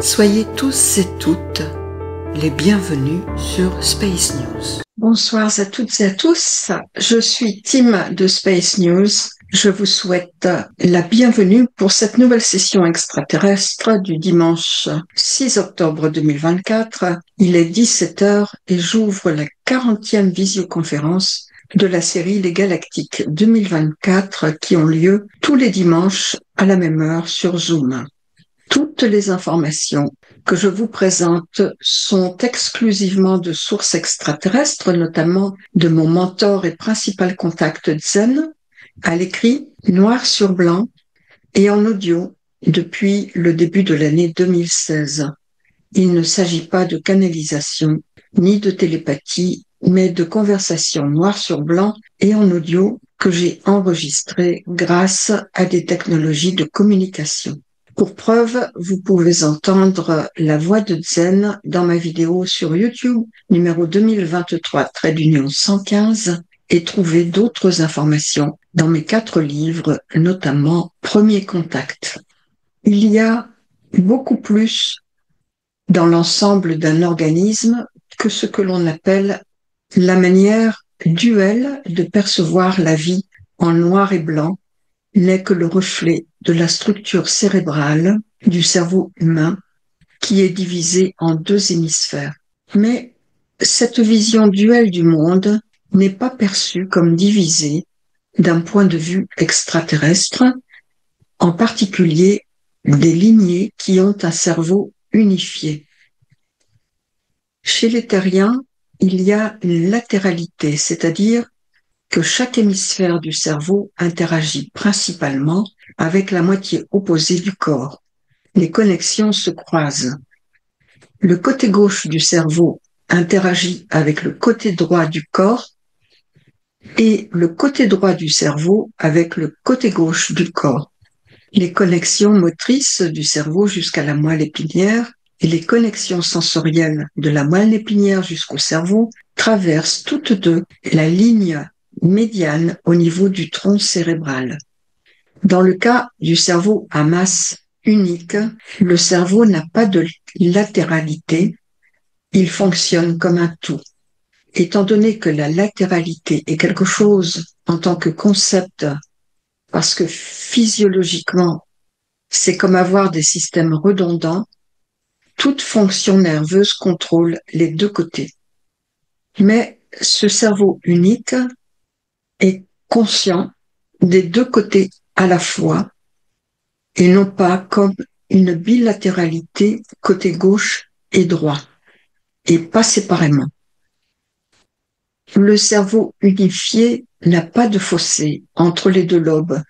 Soyez tous et toutes les bienvenus sur Space News. Bonsoir à toutes et à tous. Je suis Tim de Space News. Je vous souhaite la bienvenue pour cette nouvelle session extraterrestre du dimanche 6 octobre 2024. Il est 17h et j'ouvre la 40e visioconférence de la série Les Galactiques 2024 qui ont lieu tous les dimanches à la même heure sur Zoom. Toutes les informations que je vous présente sont exclusivement de sources extraterrestres, notamment de mon mentor et principal contact Zen, à l'écrit noir sur blanc et en audio depuis le début de l'année 2016. Il ne s'agit pas de canalisation ni de télépathie, mais de conversation noir sur blanc et en audio que j'ai enregistrées grâce à des technologies de communication. Pour preuve, vous pouvez entendre la voix de Zen dans ma vidéo sur YouTube numéro 2023 trait d'union 115 et trouver d'autres informations dans mes quatre livres, notamment Premier contact. Il y a beaucoup plus dans l'ensemble d'un organisme que ce que l'on appelle la manière duelle de percevoir la vie en noir et blanc n'est que le reflet de la structure cérébrale du cerveau humain qui est divisé en deux hémisphères. Mais cette vision duelle du monde n'est pas perçue comme divisée d'un point de vue extraterrestre, en particulier des lignées qui ont un cerveau unifié. Chez les terriens, il y a une latéralité, c'est-à-dire que chaque hémisphère du cerveau interagit principalement avec la moitié opposée du corps. Les connexions se croisent. Le côté gauche du cerveau interagit avec le côté droit du corps et le côté droit du cerveau avec le côté gauche du corps. Les connexions motrices du cerveau jusqu'à la moelle épinière et les connexions sensorielles de la moelle épinière jusqu'au cerveau traversent toutes deux la ligne médiane au niveau du tronc cérébral. Dans le cas du cerveau à masse unique, le cerveau n'a pas de latéralité, il fonctionne comme un tout. Étant donné que la latéralité est quelque chose en tant que concept, parce que physiologiquement, c'est comme avoir des systèmes redondants, toute fonction nerveuse contrôle les deux côtés. Mais ce cerveau unique est conscient des deux côtés à la fois et non pas comme une bilatéralité côté gauche et droit et pas séparément. Le cerveau unifié n'a pas de fossé entre les deux lobes.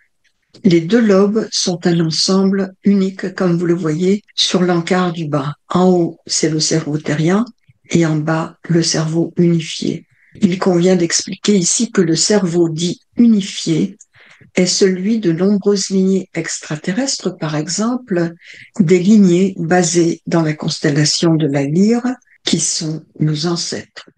Les deux lobes sont un ensemble unique comme vous le voyez sur l'encart du bas. En haut, c'est le cerveau terrien et en bas, le cerveau unifié. Il convient d'expliquer ici que le cerveau dit unifié est celui de nombreuses lignées extraterrestres, par exemple des lignées basées dans la constellation de la lyre, qui sont nos ancêtres.